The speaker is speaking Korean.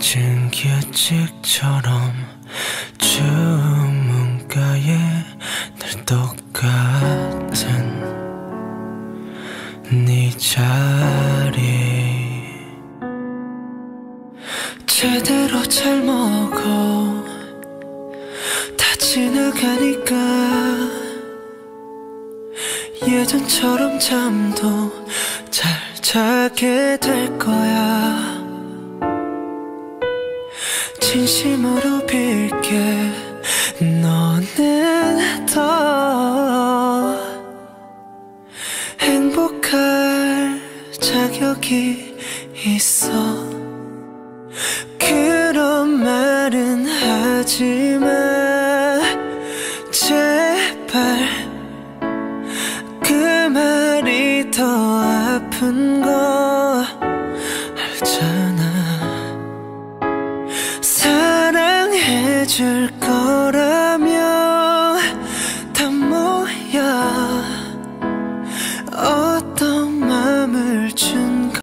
낮은 규칙처럼 주문가에 늘 똑같이 여기 있어.